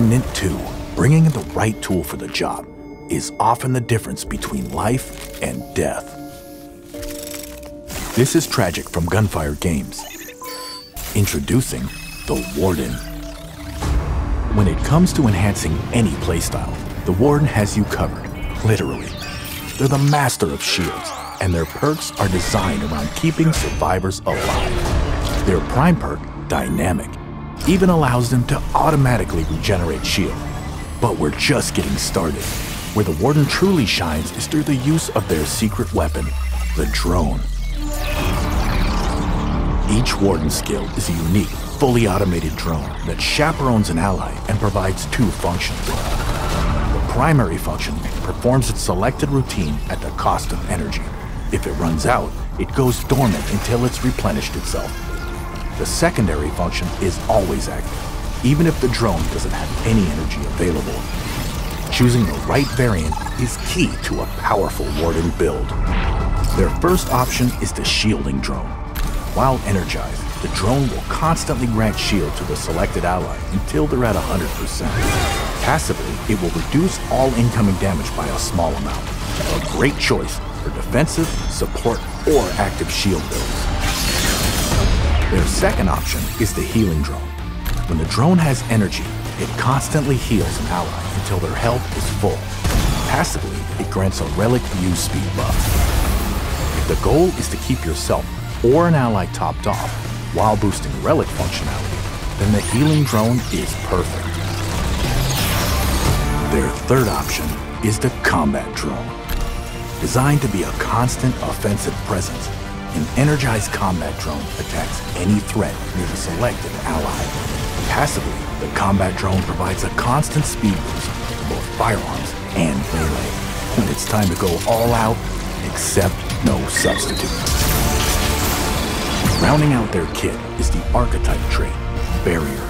Remnant 2, bringing in the right tool for the job is often the difference between life and death. This is Tragic from Gunfire Games. Introducing the Warden. When it comes to enhancing any playstyle, the Warden has you covered, literally. They're the master of shields, and their perks are designed around keeping survivors alive. Their prime perk, Dynamic, even allows them to automatically regenerate shield. But we're just getting started. Where the Warden truly shines is through the use of their secret weapon, the drone. Each Warden skill is a unique, fully automated drone that chaperones an ally and provides two functions. The primary function performs its selected routine at the cost of energy. If it runs out, it goes dormant until it's replenished itself. The secondary function is always active, even if the drone doesn't have any energy available. Choosing the right variant is key to a powerful Warden build. Their first option is the shielding drone. While energized, the drone will constantly grant shield to the selected ally until they're at 100%. Passively, it will reduce all incoming damage by a small amount. A great choice for defensive, support, or active shield builds. Their second option is the healing drone. When the drone has energy, it constantly heals an ally until their health is full. Passively, it grants a relic use speed buff. If the goal is to keep yourself or an ally topped off while boosting relic functionality, then the healing drone is perfect. Their third option is the combat drone. Designed to be a constant offensive presence, an energized combat drone attacks any threat near the selected ally. Passively, the combat drone provides a constant speed boost to both firearms and melee. When it's time to go all out, accept no substitute. Rounding out their kit is the archetype trait, Barrier.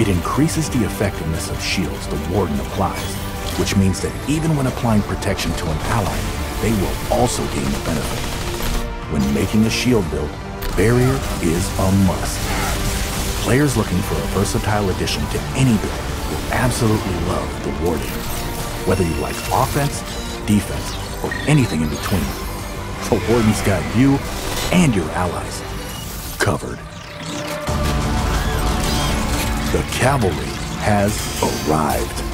It increases the effectiveness of shields the Warden applies, which means that even when applying protection to an ally, they will also gain the benefit. When making a shield build, Barrier is a must. Players looking for a versatile addition to any build will absolutely love the Warden. Whether you like offense, defense, or anything in between, the Warden's got you and your allies covered. The cavalry has arrived.